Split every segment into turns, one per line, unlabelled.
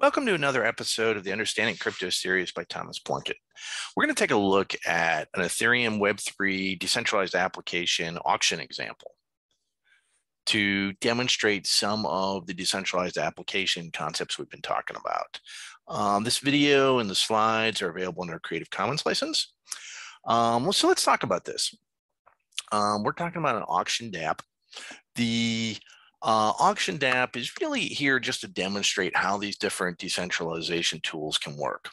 Welcome to another episode of the Understanding Crypto series by Thomas Plunkett. We're going to take a look at an Ethereum Web3 decentralized application auction example to demonstrate some of the decentralized application concepts we've been talking about. Um, this video and the slides are available under Creative Commons license. Um, so let's talk about this. Um, we're talking about an auction dApp. The uh, Auction dApp is really here just to demonstrate how these different decentralization tools can work.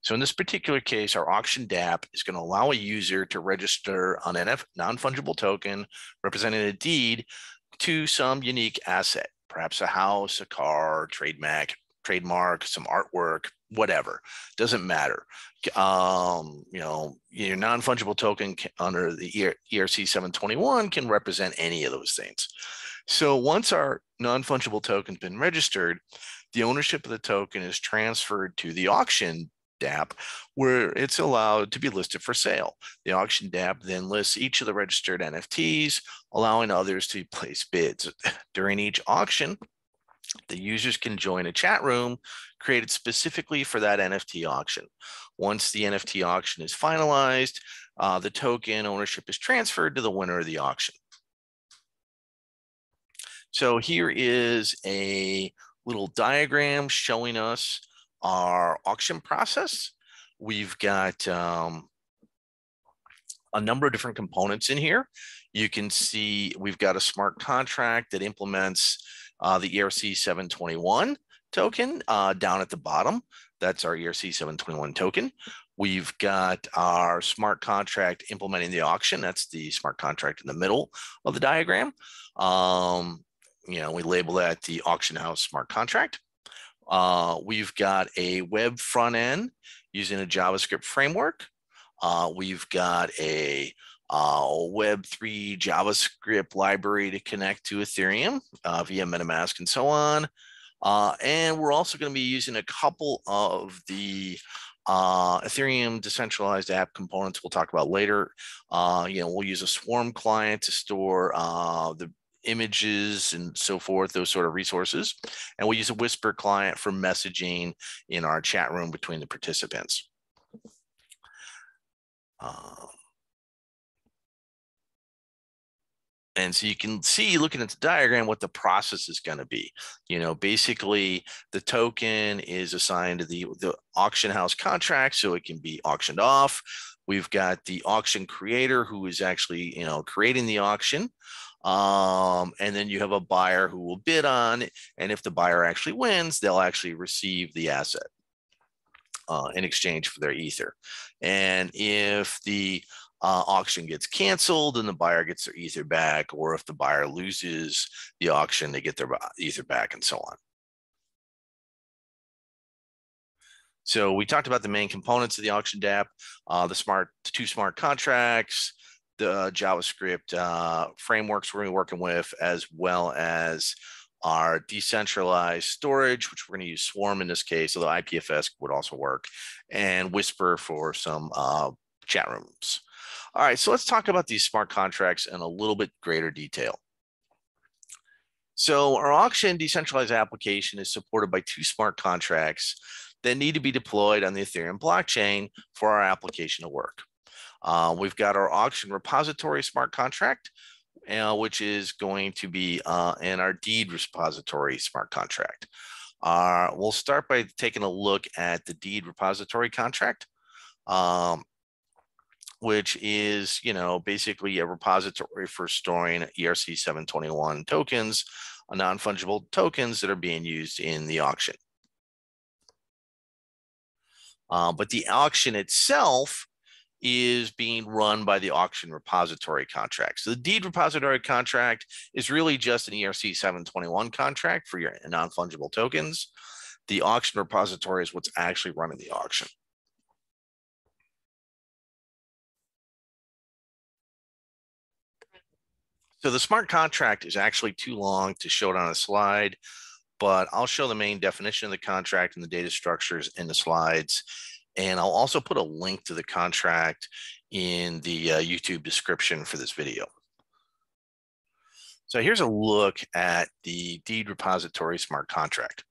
So in this particular case, our auction dApp is going to allow a user to register an NF non-fungible token representing a deed to some unique asset, perhaps a house, a car, trademark, trademark, some artwork, whatever. Doesn't matter. Um, you know, your non-fungible token under the ERC 721 can represent any of those things. So once our non-fungible token's been registered, the ownership of the token is transferred to the auction dApp where it's allowed to be listed for sale. The auction dApp then lists each of the registered NFTs, allowing others to place bids. During each auction, the users can join a chat room created specifically for that NFT auction. Once the NFT auction is finalized, uh, the token ownership is transferred to the winner of the auction. So here is a little diagram showing us our auction process. We've got um, a number of different components in here. You can see we've got a smart contract that implements uh, the ERC 721 token uh, down at the bottom. That's our ERC 721 token. We've got our smart contract implementing the auction. That's the smart contract in the middle of the diagram. Um, you know, we label that the auction house smart contract. Uh, we've got a web front end using a JavaScript framework. Uh, we've got a uh, Web3 JavaScript library to connect to Ethereum uh, via MetaMask and so on. Uh, and we're also going to be using a couple of the uh, Ethereum decentralized app components we'll talk about later. You know, we'll use a Swarm client to store the images and so forth, those sort of resources. And we use a Whisper client for messaging in our chat room between the participants. Um, and so you can see looking at the diagram what the process is going to be you know basically the token is assigned to the the auction house contract so it can be auctioned off we've got the auction creator who is actually you know creating the auction um, and then you have a buyer who will bid on, it. and if the buyer actually wins, they'll actually receive the asset uh, in exchange for their ether. And if the uh, auction gets canceled and the buyer gets their ether back, or if the buyer loses the auction, they get their ether back, and so on. So we talked about the main components of the auction dApp, uh, the smart two smart contracts, the JavaScript uh, frameworks we're going to be working with, as well as our decentralized storage, which we're going to use Swarm in this case, although IPFS would also work, and Whisper for some uh, chat rooms. All right, so let's talk about these smart contracts in a little bit greater detail. So our auction decentralized application is supported by two smart contracts that need to be deployed on the Ethereum blockchain for our application to work. Uh, we've got our auction repository smart contract, uh, which is going to be uh, in our deed repository smart contract. Uh, we'll start by taking a look at the deed repository contract, um, which is, you know, basically a repository for storing ERC 721 tokens, non-fungible tokens that are being used in the auction. Uh, but the auction itself is being run by the auction repository contract. So the deed repository contract is really just an ERC 721 contract for your non-fungible tokens. The auction repository is what's actually running the auction. So the smart contract is actually too long to show it on a slide, but I'll show the main definition of the contract and the data structures in the slides. And I'll also put a link to the contract in the uh, YouTube description for this video. So here's a look at the deed repository smart contract.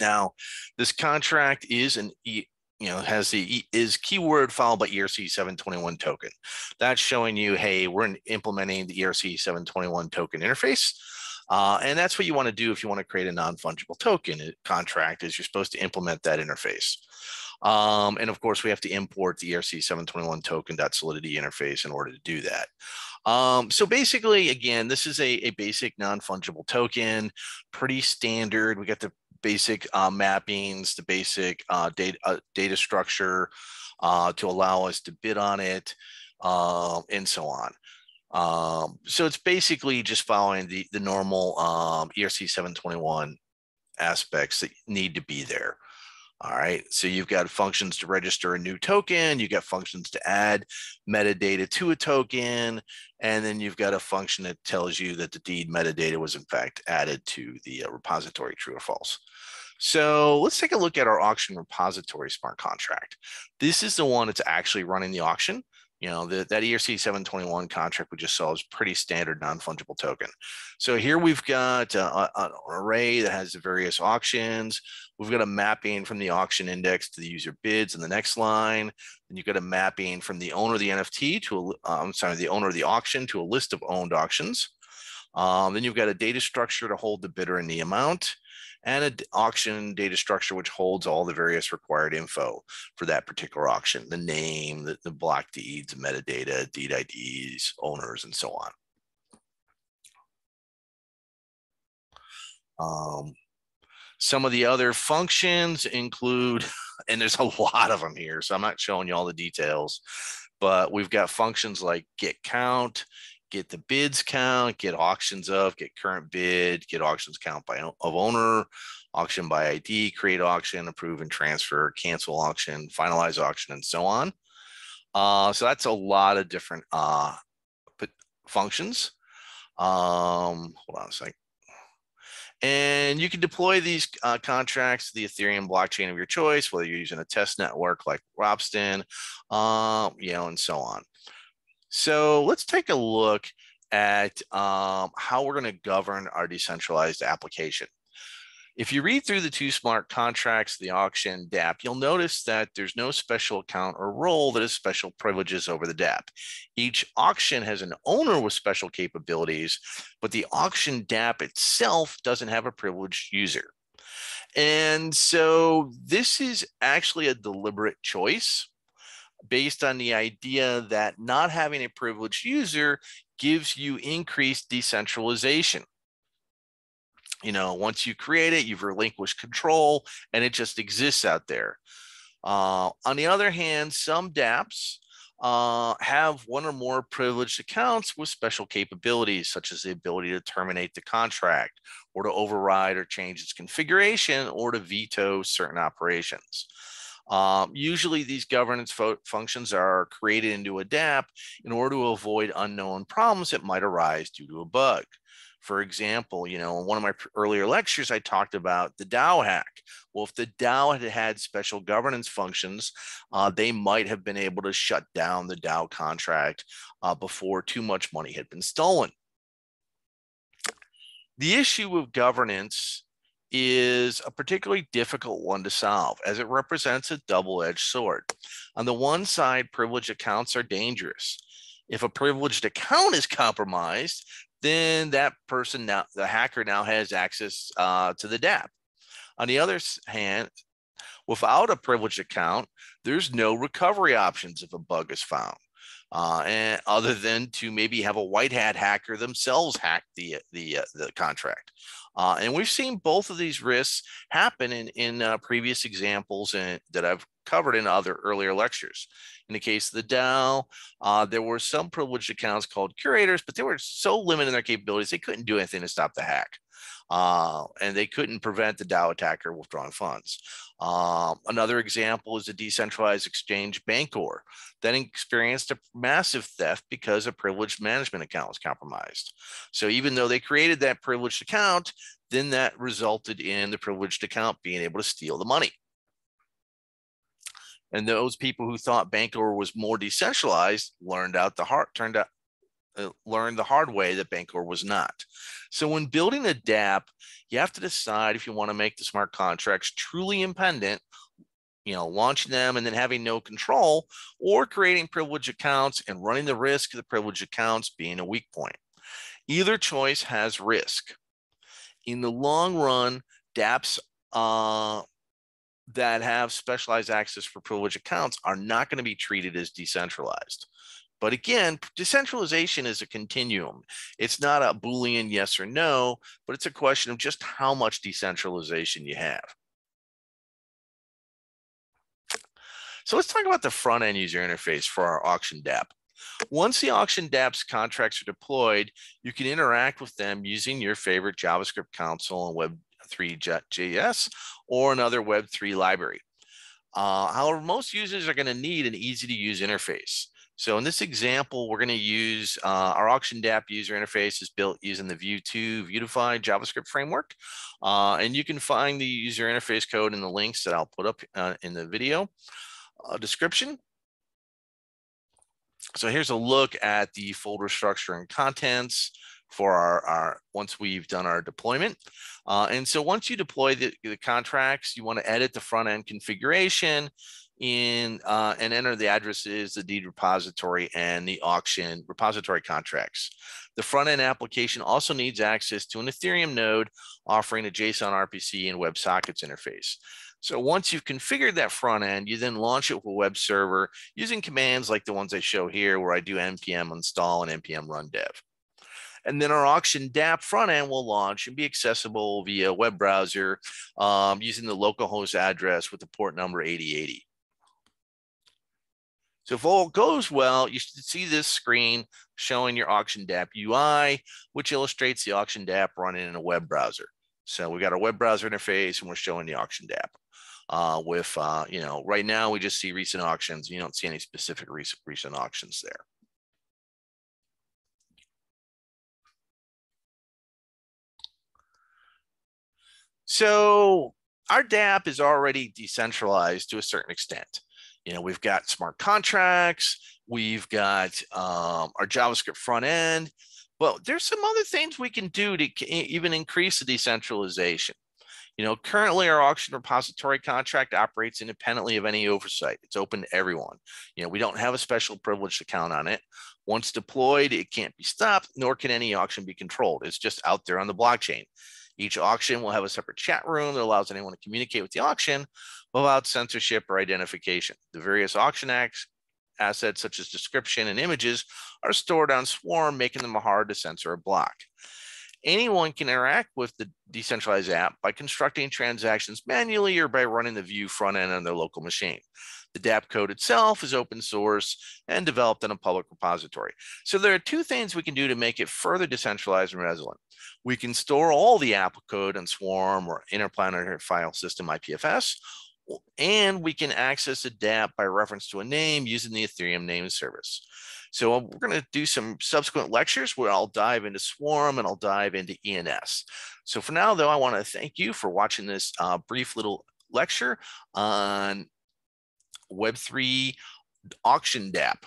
Now, this contract is an e, you know has the is keyword followed by ERC 721 token. That's showing you, hey, we're implementing the ERC 721 token interface. Uh, and that's what you want to do if you want to create a non-fungible token contract is you're supposed to implement that interface. Um, and of course, we have to import the ERC 721 token.solidity interface in order to do that. Um, so basically, again, this is a, a basic non-fungible token, pretty standard. We got the basic uh, mappings, the basic uh, data, uh, data structure uh, to allow us to bid on it, uh, and so on. Um, so it's basically just following the, the normal um, ERC 721 aspects that need to be there. All right, so you've got functions to register a new token, you've got functions to add metadata to a token, and then you've got a function that tells you that the deed metadata was in fact added to the uh, repository, true or false. So let's take a look at our auction repository smart contract. This is the one that's actually running the auction. You know, the, that ERC 721 contract we just saw is pretty standard non-fungible token. So here we've got uh, an array that has the various auctions. We've got a mapping from the auction index to the user bids in the next line. And you've got a mapping from the owner of the NFT to, a, uh, I'm sorry, the owner of the auction to a list of owned auctions. Um, then you've got a data structure to hold the bidder and the amount and an auction data structure which holds all the various required info for that particular auction, the name, the, the block deeds, metadata, deed IDs, owners, and so on. Um, some of the other functions include, and there's a lot of them here, so I'm not showing you all the details, but we've got functions like get count, get the bids count, get auctions of, get current bid, get auctions count by of owner, auction by ID, create auction, approve and transfer, cancel auction, finalize auction, and so on. Uh, so that's a lot of different uh, functions. Um, hold on a second. And you can deploy these uh, contracts to the Ethereum blockchain of your choice, whether you're using a test network like Ropsten, um, you know, and so on. So let's take a look at um, how we're going to govern our decentralized application. If you read through the two smart contracts, the auction DAP, you'll notice that there's no special account or role that has special privileges over the DAP. Each auction has an owner with special capabilities, but the auction DAP itself doesn't have a privileged user. And so this is actually a deliberate choice based on the idea that not having a privileged user gives you increased decentralization. You know, once you create it, you've relinquished control and it just exists out there. Uh, on the other hand, some dApps uh, have one or more privileged accounts with special capabilities, such as the ability to terminate the contract or to override or change its configuration or to veto certain operations. Um, usually these governance functions are created into a dApp in order to avoid unknown problems that might arise due to a bug. For example, you know, in one of my earlier lectures, I talked about the DAO hack. Well, if the DAO had had special governance functions, uh, they might have been able to shut down the DAO contract uh, before too much money had been stolen. The issue of governance is a particularly difficult one to solve as it represents a double-edged sword. On the one side, privileged accounts are dangerous. If a privileged account is compromised, then that person now, the hacker now has access uh, to the dApp. On the other hand, without a privileged account, there's no recovery options if a bug is found. Uh, and other than to maybe have a white hat hacker themselves hack the the uh, the contract. Uh, and we've seen both of these risks happen in, in uh, previous examples in, that I've covered in other earlier lectures. In the case of the DAO, uh, there were some privileged accounts called curators, but they were so limited in their capabilities, they couldn't do anything to stop the hack. Uh, and they couldn't prevent the DAO attacker withdrawing funds. Um, another example is a decentralized exchange Bancor that experienced a massive theft because a privileged management account was compromised. So even though they created that privileged account, then that resulted in the privileged account being able to steal the money. And those people who thought Bancor was more decentralized learned out the hard turned out uh, learned the hard way that Bancor was not. So when building a DApp, you have to decide if you want to make the smart contracts truly independent, you know, launching them and then having no control, or creating privileged accounts and running the risk of the privileged accounts being a weak point. Either choice has risk. In the long run, DApps uh, that have specialized access for privileged accounts are not going to be treated as decentralized. But again, decentralization is a continuum. It's not a Boolean yes or no, but it's a question of just how much decentralization you have. So let's talk about the front end user interface for our auction DApp. Once the auction dApps contracts are deployed, you can interact with them using your favorite JavaScript console and Web3.js or another Web3 library. Uh, however, most users are going to need an easy to use interface. So in this example, we're going to use uh, our auction DApp user interface is built using the Vue2 Vuetify JavaScript framework. Uh, and you can find the user interface code in the links that I'll put up uh, in the video uh, description. So here's a look at the folder structure and contents for our, our once we've done our deployment. Uh, and so once you deploy the, the contracts, you want to edit the front end configuration in uh, and enter the addresses, the deed repository, and the auction repository contracts. The front end application also needs access to an Ethereum node offering a JSON RPC and WebSockets interface. So once you've configured that front end, you then launch it with a web server using commands like the ones I show here, where I do npm install and npm run dev. And then our auction DAP front end will launch and be accessible via web browser um, using the localhost address with the port number 8080. So if all goes well, you should see this screen showing your auction DAP UI, which illustrates the auction DAP running in a web browser. So we've got our web browser interface and we're showing the auction DAP. uh, with, uh, you know, right now we just see recent auctions. You don't see any specific recent, recent auctions there. So our DApp is already decentralized to a certain extent. You know, we've got smart contracts, we've got um, our JavaScript front end, but there's some other things we can do to even increase the decentralization. You know, currently our auction repository contract operates independently of any oversight. It's open to everyone. You know, we don't have a special privileged account on it. Once deployed, it can't be stopped, nor can any auction be controlled. It's just out there on the blockchain. Each auction will have a separate chat room that allows anyone to communicate with the auction without censorship or identification. The various auction acts, assets such as description and images are stored on Swarm, making them hard to censor or block anyone can interact with the decentralized app by constructing transactions manually or by running the Vue front end on their local machine. The DApp code itself is open source and developed in a public repository. So there are two things we can do to make it further decentralized and resilient. We can store all the app code in Swarm or Interplanetary File System IPFS, and we can access a DApp by reference to a name using the Ethereum name service. So we're going to do some subsequent lectures where I'll dive into Swarm and I'll dive into ENS. So for now, though, I want to thank you for watching this uh, brief little lecture on Web3 auction DApp.